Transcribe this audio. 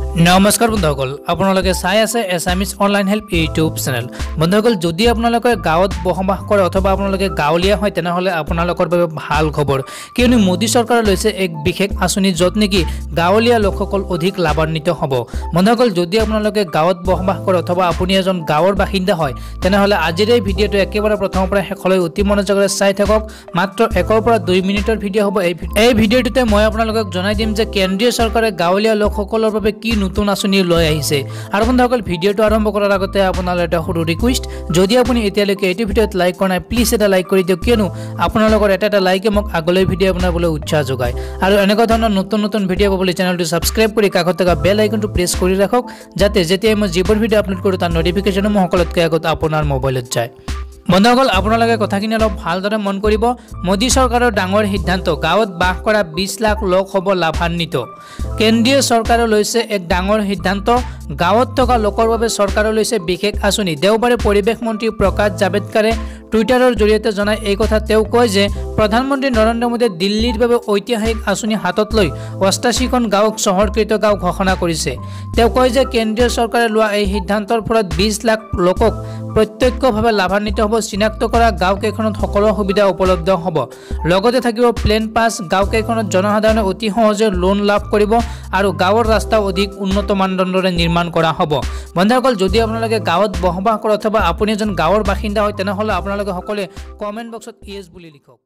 নমস্কাৰ বন্ধুসকল আপোনালোকে চাই আছে Assamese online help YouTube channel. বন্ধুসকল যদি আপোনালোকে গাঁৱত বসবাস কৰে অথবা আপোনালোকে গাঁৱলীয়া হয় তেনেহ'লে আপোনালোকৰ বাবে ভাল খবৰ। কিয়নো মোদী চৰকাৰে লৈছে এক বিশেষ আঁচনি য'ত নেকি গাঁৱলীয়া লোকসকল অধিক লাভান্বিত হ'ব। বন্ধুসকল যদি আপোনালোকে গাঁৱত বসবাস কৰে অথবা আপুনি এজন গাঁৱৰ বাসিন্দা হয় তেনেহ'লে আজিৰ এই ভিডিঅ'টো একেবাৰে প্ৰথমৰ পৰা শেষলৈ অতি মনোযোগেৰে চাই থাকক। মাত্ৰ একৰ পৰা দুই মিনিটৰ ভিডিঅ' হ'ব এই ভিডিঅ'টোতে মই আপোনালোকক জনাই দিম যে কেন্দ্ৰীয় চৰকাৰে গাঁৱলীয়া লোকসকলৰ বাবে কি নতুন আঁচনি লৈ আহিছে। আৰু বন্ধুসকল ভিডিঅ'টো আৰম্ভ কৰাৰ আগতে আপোনালোকৰ এটা সৰু ৰিকুৱেষ্ট যদি আপুনি এতিয়ালৈকে এইটো ভিডিঅ'ত লাইক কৰা নাই প্লিজ এটা লাইক কৰি দিয়ক কিয়নো আপোনালোকৰ এটা এটা লাইকে মোক আগলৈ ভিডিঅ' বনাবলৈ উৎসাহ যোগায়। আৰু এনেকুৱা ধৰণৰ নতুন নতুন ভিডিঅ' পাবলৈ চেনেলটো ছাবস্ক্ৰাইব কৰি কাষত থকা বেল আইকনটো প্ৰেছ কৰি ৰাখক যাতে যেতিয়াই মই যিবোৰ ভিডিঅ' আপলোড কৰোঁ তাৰ নটিফিকেশ্যনো মই সকলোতকৈ আগত আপোনাৰ মোবাইলত যায়। বন্ধুসকল আপোনালোকে কথাখিনি অলপ ভালদৰে মন কৰিব। মোদী চৰকাৰৰ ডাঙৰ সিদ্ধান্ত গাঁৱত বাস কৰা বিছ লাখ লোক হ'ব লাভান্বিত। কেন্দ্ৰীয় চৰকাৰে লৈছে এক ডাঙৰ সিদ্ধান্ত গাঁৱত থকা লোকৰ বাবে চৰকাৰে লৈছে বিশেষ আঁচনি। দেওবাৰে পৰিৱেশ মন্ত্ৰী প্ৰকাশ জাভেদকাৰে টুইটাৰৰ জৰিয়তে জনাই এই কথা তেওঁ কয় যে প্ৰধানমন্ত্ৰী নৰেন্দ্ৰ মোদীয়ে দিল্লীৰ বাবে ঐতিহাসিক আঁচনি হাতত লৈ অষ্টাশীখন গাঁৱক চহৰকৃত গাঁও ঘোষণা কৰিছে। তেওঁ কয় যে কেন্দ্ৰীয় চৰকাৰে লোৱা এই সিদ্ধান্তৰ ফলত বিছ লাখ লোকক প্ৰত্যক্ষভাৱে লাভান্বিত হ'ব চিনাক্ত কৰা গাঁওকেইখনত সকলো সুবিধা উপলব্ধ হ'ব। লগতে থাকিব প্লেন পাছ গাঁওকেইখনত জনসাধাৰণে অতি সহজে লোন লাভ কৰিব আৰু গাঁৱৰ ৰাস্তা অধিক উন্নত মানদণ্ডৰে নিৰ্মাণ কৰা হ'ব। বন্ধুসকল যদি আপোনালোকে গাঁৱত বসবাস কৰে অথবা আপুনি এজন গাঁৱৰ বাসিন্দা হয় তেনেহ'লে আপোনালোকে সকলোৱে কমেণ্ট বক্সত য়েছ বুলি লিখক।